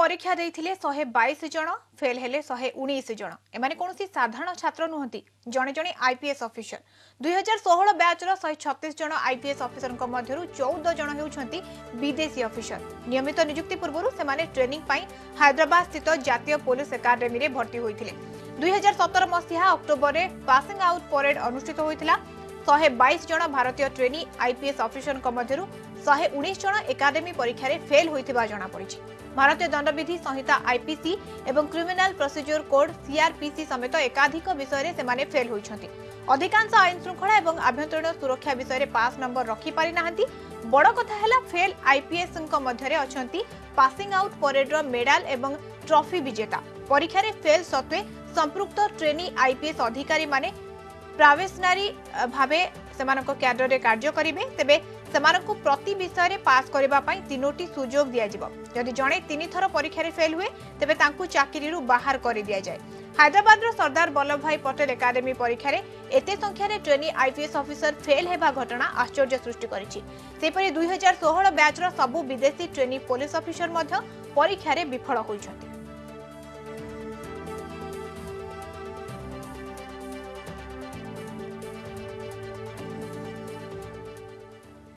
পরীক্ষা দিয়ে শহে বাইশ জন ফেল হলে শহে উনিশ জন এমানে কৌশি সাধারণ ছাত্র নুহতি জনে জনে আইপিএস অফিসর দুই হাজার ষোহল ব্যাচর শহে ছত্রিশ জন আইপিএস অফিসর মধ্যে চৌদ জন হচ্ছেন বিদেশী অফিসর নিয়মিত নিযুক্তি পূর্বর সে ট্রেনিং পাই হায়দ্রাবাদ স্থিত জাতীয় পুলিশ একাডেমি ভর্তি হয়েছিল দুই হাজার সতর মসিহা অক্টোবরে পাসিং আউট পরেড অনুষ্ঠিত হয়েছিল শহে বাইশ জন ভারতীয় ট্রেনি আইপিএস অফিসর মধ্যে ଶହେ ଉଣେଇଶ ଜଣ ଏକାଡେମୀ ପରୀକ୍ଷାରେ ଫେଲ୍ ହୋଇଥିବା ଜଣାପଡ଼ିଛି ଭାରତୀୟ ଦଣ୍ଡବିଧି ସଂହିତା ଆଇପିସି ଏବଂ କ୍ରିମିନାଲ ପ୍ରୋସିଜିଓର କୋଡ୍ ସିଆର୍ପିସି ସମେତ ଏକାଧିକ ବିଷୟରେ ସେମାନେ ଫେଲ୍ ହୋଇଛନ୍ତି ଅଧିକାଂଶ ଆଇନ ଶୃଙ୍ଖଳା ଏବଂ ଆଭ୍ୟନ୍ତରୀଣ ସୁରକ୍ଷା ବିଷୟରେ ପାସ୍ ନମ୍ବର ରଖିପାରିନାହାନ୍ତି বড় কথা হল ফেল আইপিএসঙ্ক মধ্যে অনেক পাসিং আউট পরেডর মেডাল এবং ট্রফি বিজেতা পরীক্ষার ফেল সত্ত্বে সম্পৃক্ত ট্রেনি আইপিএস অধিকারী মানে ପ୍ରାଭେସନାରୀ ଭାବେ ସେମାନଙ୍କ କ୍ୟାଡରରେ କାର୍ଯ୍ୟ କରିବେ ତେବେ ସେମାନଙ୍କୁ ପ୍ରତି ବିଷୟରେ ପାସ୍ କରିବା ପାଇଁ ତିନୋଟି ସୁଯୋଗ ଦିଆଯିବ ଯଦି ଜଣେ ତିନିଥର ପରୀକ୍ଷାରେ ଫେଲ୍ ହୁଏ ତେବେ ତାଙ୍କୁ ଚାକିରିରୁ ବାହାର କରିଦିଆଯାଏ ହାଇଦ୍ରାବାଦର ସର୍ଦ୍ଦାର ବଲ୍ଲଭ ଭାଇ ପଟେଲ ଏକାଡେମୀ ପରୀକ୍ଷାରେ ଏତେ ସଂଖ୍ୟାରେ ଟ୍ରେନି ଆଇପିଏସ୍ ଅଫିସର ଫେଲ୍ ହେବା ଘଟଣା ଆଶ୍ଚର୍ଯ୍ୟ ସୃଷ୍ଟି କରିଛି ସେହିପରି ଦୁଇ ହଜାର ଷୋହଳ ବ୍ୟାଚ୍ର ସବୁ ବିଦେଶୀ ଟ୍ରେନି ପୋଲିସ ଅଫିସର ମଧ୍ୟ ପରୀକ୍ଷାରେ ବିଫଳ ହୋଇଛନ୍ତି